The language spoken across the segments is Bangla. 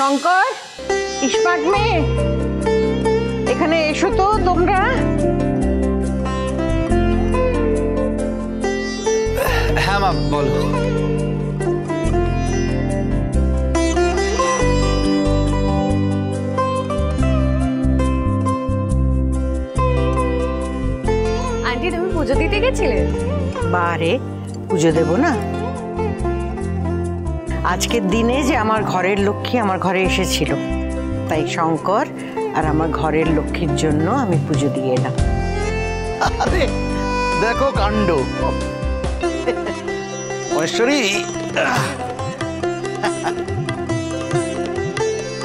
শঙ্কর ইস্পাট মেয়ে এখানে এসো তো তোমরা। হ্যাঁ মা বলো। আন্টি তুমি পুজো দিতে গেছিলে? বারে পুজো দেব না? আজকের দিনে যে আমার ঘরের লক্ষ্মী আমার ঘরে এসেছিল। তাই শঙ্কর আর আমার ঘরের লক্ষ্মীর জন্য আমি পুজো দিয়ে এলাম। দেখো কাণ্ড। মহেশ্বরী,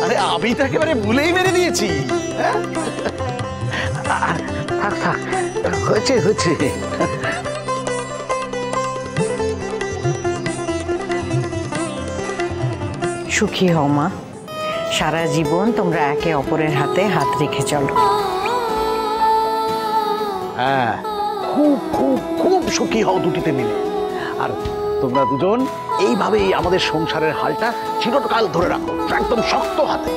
আরে আমি তো একেবারে ভুলেই মেরে দিয়েছি। হ্যাঁ? হয়েছে হয়েছে সুখী হও, মা। সারা জীবন তোমরা একে অপরের হাতে হাত রেখে চলো। হ্যাঁ খুব খুব খুব সুখী হও দুটিতে মিলে। আর তোমরা দুজন এইভাবেই আমাদের সংসারের হালটা চিরকাল ধরে রাখো, একদম শক্ত হাতে।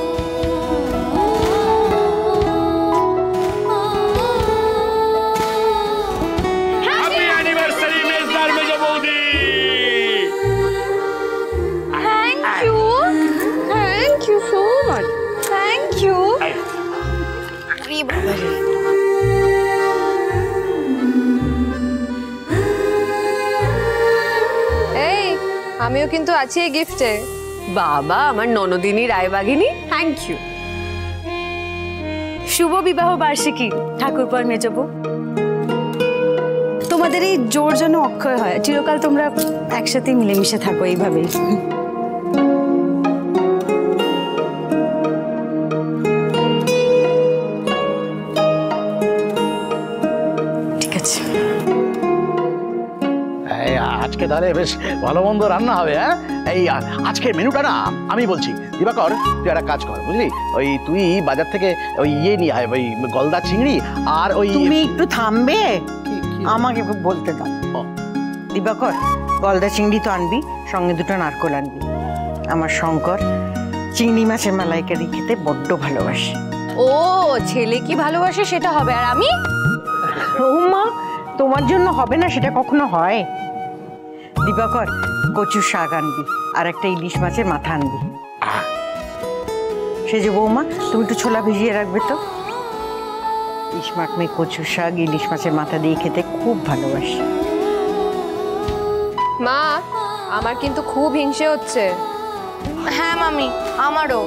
আমিও কিন্তু আছি এই গিফটে। বাবা, আমার ননদিনী, রায়বাগিনী থ্যাংক ইউ শুভ বিবাহ বার্ষিকী, ঠাকুরপর মেজবু তোমাদের এই জোর যেন অক্ষয় হয়, চিরকাল তোমরা একসাথে মিলেমিশে থাকো এইভাবেই। তাহলে বেশ ভালো মন্দ রান্না হবে হ্যাঁ? এই আজকের মেনুটা না আমি বলছি দিবাকর তুই একটা কাজ কর বুঝলি? ওই তুই বাজার থেকে ওই ইয়ে নিয়ে আয় ওই গলদা চিংড়ি আর ওই তুমি একটু থামবে? আমাকে বলতে দাও। দিবাকর গলদা চিংড়ি তো আনবি সঙ্গে দুটো নারকোল আনবি। আমার শঙ্কর চিংড়ি মাছের মালাইকারি খেতে বড্ড ভালোবাসে। ও ছেলে কি ভালোবাসে সেটা হবে আর আমি? ও তোমার জন্য হবে না সেটা কখনো হয়। দিবাকর কচু শাক আনবি আর একটা ইলিশ মাছের মাথা আনবি। সে যে বৌমা তুমি একটু ছোলা ভিজিয়ে রাখবে তো। ইসমাট মেয়ে কচু শাক ইলিশ মাছের মাথা দিয়ে খেতে খুব ভালোবাসি। মা আমার কিন্তু খুব হিংসে হচ্ছে। হ্যাঁ মামি আমারও।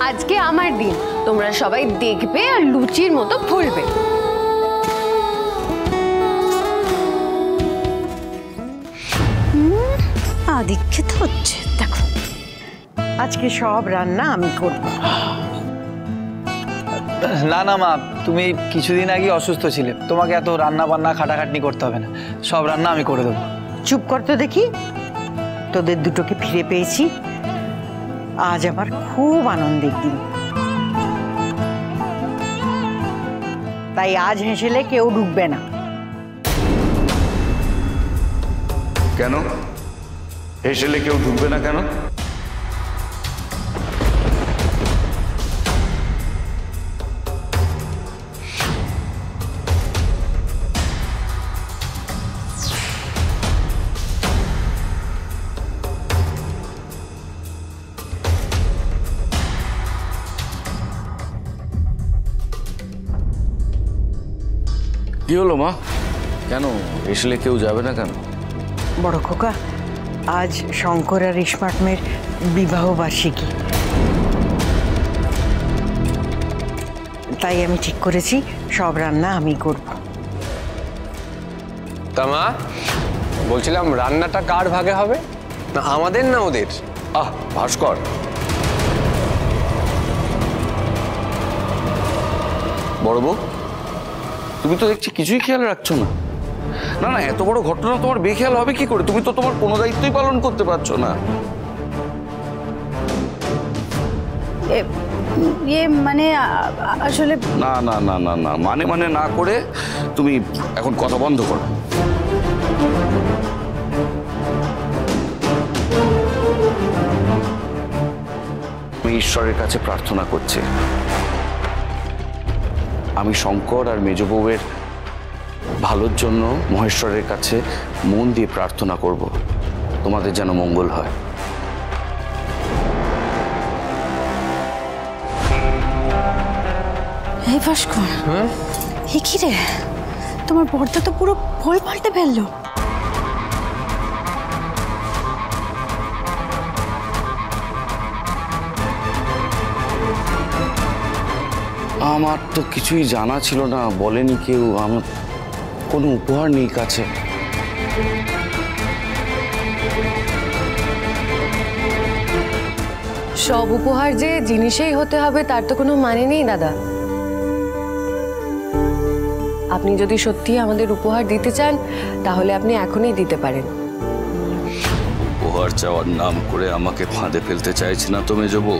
আজকে আমার দিন। তোমরা সবাই দেখবে আর লুচির মতো ফুলবে। আদিক্ষিত হচ্ছে দেখো। আজকে সব রান্না আমি করব। না না মা তুমি কিছুদিন আগে অসুস্থ ছিলে। তোমাকে এত রান্না বান্না খাটাখাটনি করতে হবে না। সব রান্না আমি করে দেবো। চুপ করতে দেখি। তোদের দুটোকে ফিরে পেয়েছি। আজ আমার খুব আনন্দের দিন। তাই আজ হেসেলে কেউ ঢুকবে না। কেন? হেসেলে কেউ ঢুকবে না কেন? কি হলো মা? কেন এসলে কেউ যাবে না কেন? বড় খোকা আজ শঙ্কর আর ইস্মার্টমের বিবাহ বার্ষিকী তাই আমি ঠিক করেছি, সব রান্না আমি করব। তা মা, বলছিলাম রান্নাটা কার ভাগে হবে? না, আমাদের না ওদের? আহ, ভাস্কর। বড় বউ, তুমি তো দেখছি কিছুই খেয়াল রাখছো না। না না এত বড় ঘটনা তোমার বেখেয়াল হবে কি করে? তুমি তো তোমার কোনো দায়িত্বই পালন করতে পারছ না। এ- ইয়ে মানে আসলে না না না না না মানে মানে না করে তুমি এখন কথা বন্ধ করো। আমি ঈশ্বরের কাছে প্রার্থনা করছি। আমি শঙ্কর আর মেজ বউয়ের ভালোর জন্য মহেশ্বরের কাছে মন দিয়ে প্রার্থনা করব। তোমাদের যেন মঙ্গল হয়। এই ভাস্কর এ কি রে? তোমার তো পুরো ভয় পাল্টে ফেলল। আমার তো কিছুই জানা ছিল না বলেনি কেউ। আমার কোনো উপহার নেই কাছে। সব উপহার যে জিনিসেই হতে হবে তার তো কোনো মানে নেই দাদা। আপনি যদি সত্যি আমাদের উপহার দিতে চান তাহলে আপনি এখনই দিতে পারেন। উপহার চাওয়ার নাম করে আমাকে ফাঁদে ফেলতে চাইছে না তো মেজবু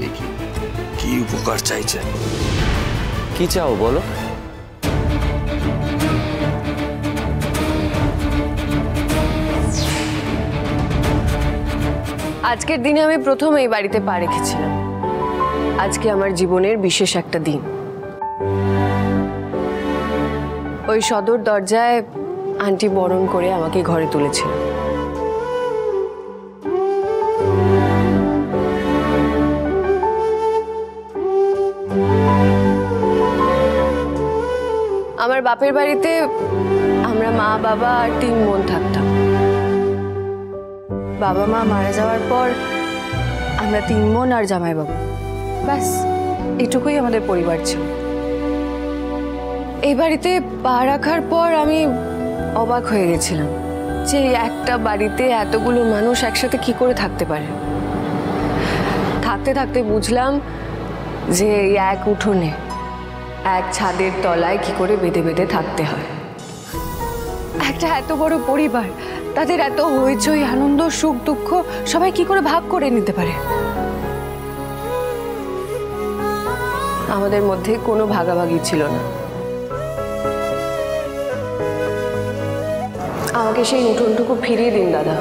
দেখি কি উপকার চাইছে? কি চাও বলো? আজকের দিনে আমি প্রথম এই বাড়িতে পা রেখেছিলাম। আজকে আমার জীবনের বিশেষ একটা দিন। ওই সদর দরজায় আন্টি বরণ করে আমাকে ঘরে তুলেছিল। আমার বাপের বাড়িতে আমরা মা, বাবা আর তিন বোন থাকতাম। বাবা মা মারা যাওয়ার পর আমরা তিন বোন আর জামাইবাবু। ব্যাস, এটুকুই আমাদের পরিবার ছিল। এই বাড়িতে পা রাখার পর আমি অবাক হয়ে গেছিলাম যে একটা বাড়িতে এতগুলো মানুষ একসাথে কি করে থাকতে পারে। থাকতে থাকতে বুঝলাম যে এক উঠোনে, এক ছাদের তলায় কি করে বেঁধে বেঁধে থাকতে হয়। একটা এত বড় পরিবার তাদের এত হইচই, আনন্দ, সুখ, দুঃখ, সবাই কি করে ভাগ করে নিতে পারে? আমাদের মধ্যে কোনো ভাগাভাগি ছিল না। আমাকে সেই উঠোনটুকু ফিরিয়ে দিন, দাদা।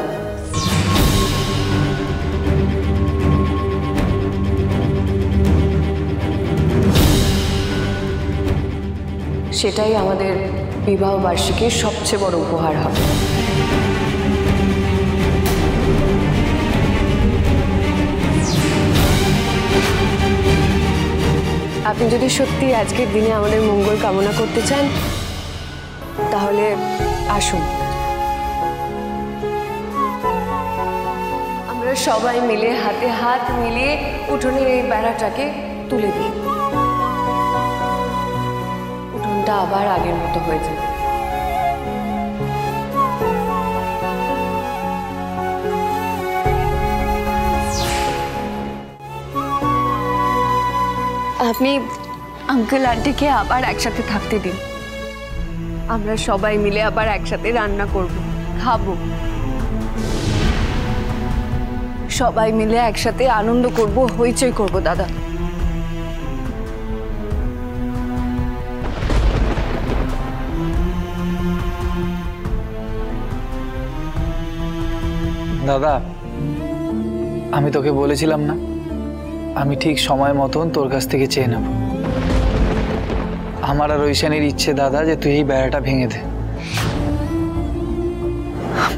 সেটাই আমাদের বিবাহ বার্ষিকীর সবচেয়ে বড় উপহার হবে। আপনি যদি সত্যি আজকের দিনে আমাদের মঙ্গল কামনা করতে চান, তাহলে আসুন। আমরা সবাই মিলে হাতে হাত মিলিয়ে উঠোনের এই বেড়াটাকে তুলে দিই। উঠোনটা আবার আগের মতো হয়ে যাবে। আপনি আঙ্কেল আন্টিকে আবার একসাথে থাকতে দিন। আমরা সবাই মিলে আবার একসাথে রান্না করব, খাব। সবাই মিলে একসাথে আনন্দ করব, হইচই করব, দাদা। দাদা, আমি তোকে বলেছিলাম না? আমি ঠিক সময় মতন তোর কাছ থেকে চেয়ে নেব। আমার আর ঐশানের ইচ্ছে দাদা যে তুই এই বেড়াটা ভেঙে দে।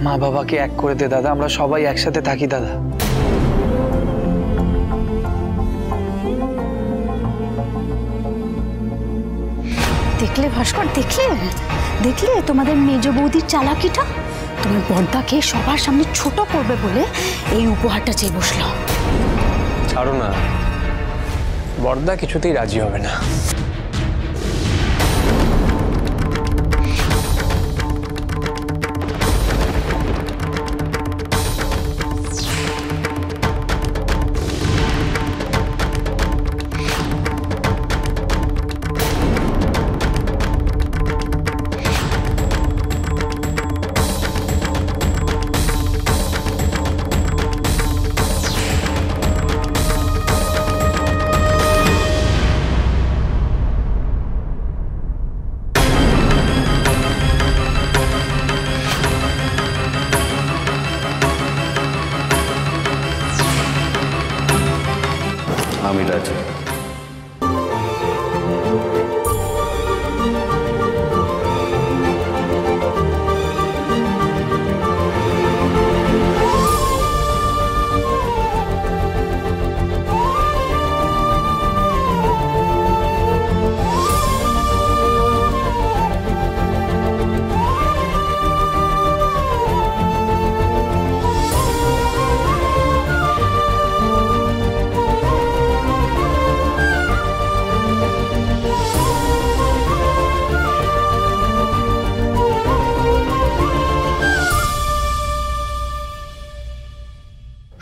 মা বাবাকে এক করে দে দাদা, আমরা সবাই একসাথে থাকি দাদা। দেখলে ভাস্কর, দেখলে? দেখলে তোমাদের মেজ বৌদির চালাকিটা? তোমার বর্দাকে সবার সামনে ছোট করবে বলে এই উপহারটা চেয়ে বসল ছাড়ো না। বর্দা কিছুতেই রাজি হবে না।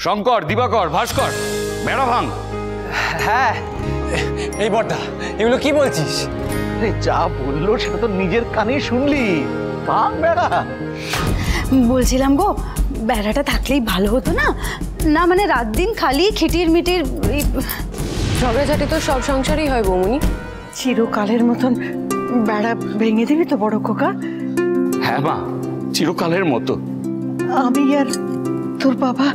শঙ্কর দিবাকর ভাস্কর বেড়া ভাঙ হ্যাঁ এই বর্দা এগুলো কি বলছিস? আরে যা বলল সেটা তো নিজের কানে শুনলি। ভাঙ বেড়া। বলছিলাম গো বেড়াটা থাকলেই ভালো হতো না? না মানে রাত দিন খালি খিটির মিটির এই ঝগড়াঝাটি তো সব সংসারই হয় বৌমনি। চিরকালের মতন বেড়া ভেঙে দিবি তো বড় খোকা? হ্যাঁ মা চিরকালের মতো। আমি আর তোর বাবা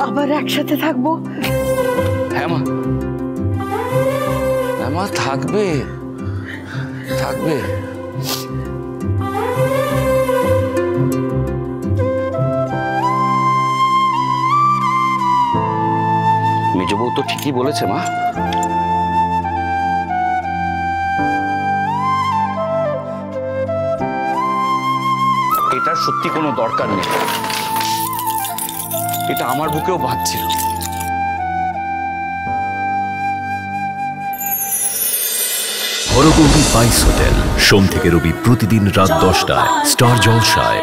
আবার একসাথে থাকব? হ্যাঁ মা। হ্যাঁ মা, থাকবে। থাকবে। মেজ বউ তো ঠিকই বলেছে মা। এটার সত্যি কোনো দরকার নেই। এটা আমার বুকেও বাঁধছিল হরগৌরী বাইস হোটেল, সোম থেকে রবি প্রতিদিন রাত দশটায়, স্টার জলসায়।